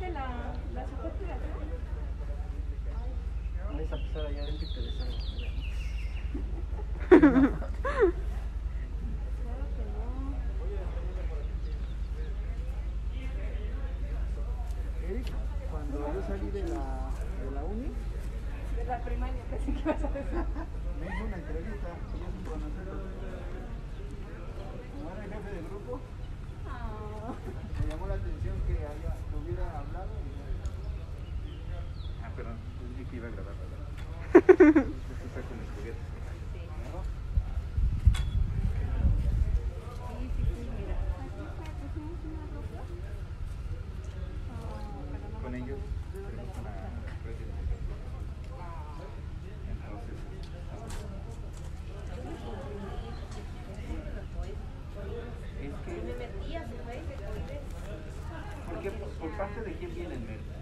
La, la sujeto de acá. Esa pesada ya ven que te deshago. Claro que no. Eric, cuando yo salí de la, de la uni, De la primaria, pensé que ibas a decir. me hizo una entrevista y es un conocido. Como era el jefe de grupo, Ah. me llamó la atención que, haya, que hubiera hablado. Y, Perdón, que iba a grabar, está con Con ellos ¿por qué? ¿Por, parte de quién viene el MER?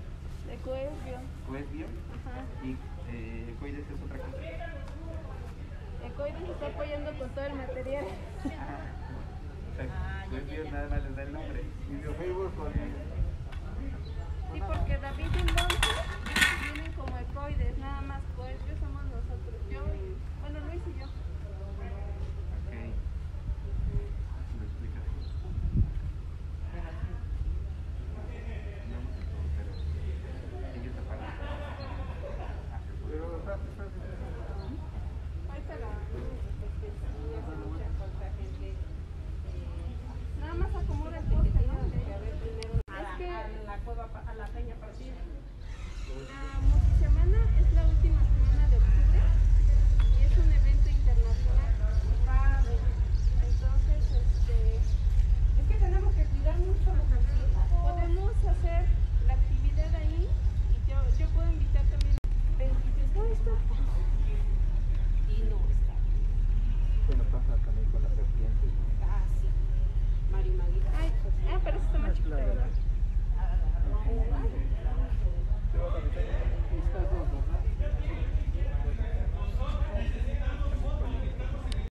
De Coesbio. ¿Coesbio? Ajá. Y eh, Coides es otra cosa. Ecoides se está apoyando con todo el material. O sea, Coesbio nada más les da el nombre. Y de Facebook con muito bem.